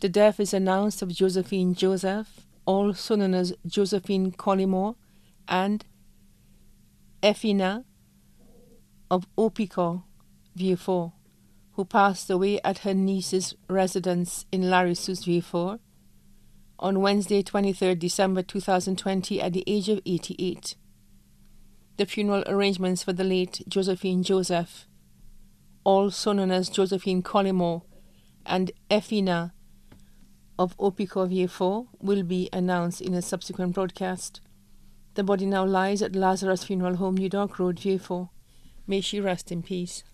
The death is announced of Josephine Joseph, also known as Josephine Collymore, and Effina of Opicor, Vieux who passed away at her niece's residence in Larissus Vieux on Wednesday, 23 December 2020, at the age of 88. The funeral arrangements for the late Josephine Joseph, also known as Josephine Collymore, and Effina of Opicor Vieux will be announced in a subsequent broadcast. The body now lies at Lazarus Funeral Home, New Dock Road, Vieux May she rest in peace.